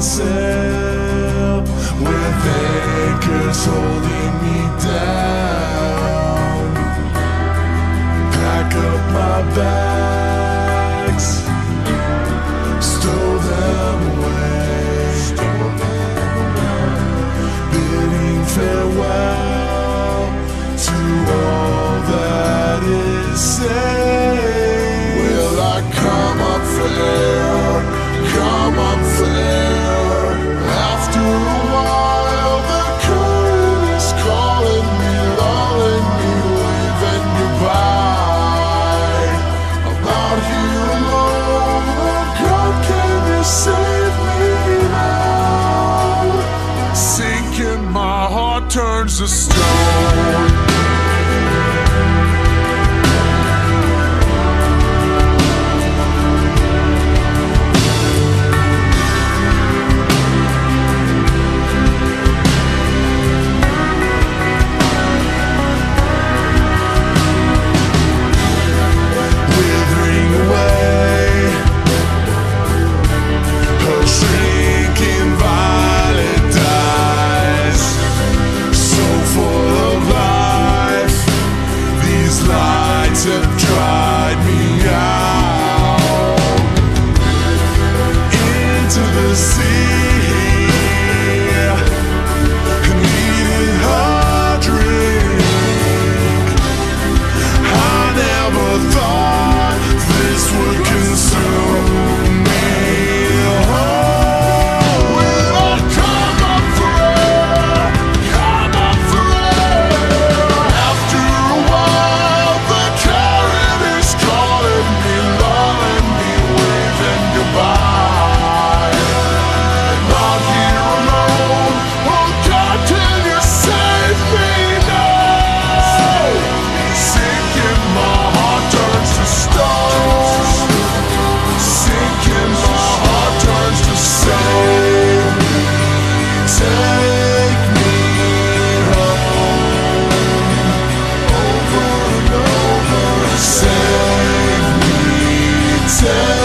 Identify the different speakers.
Speaker 1: sail with anchors holding me down. Me say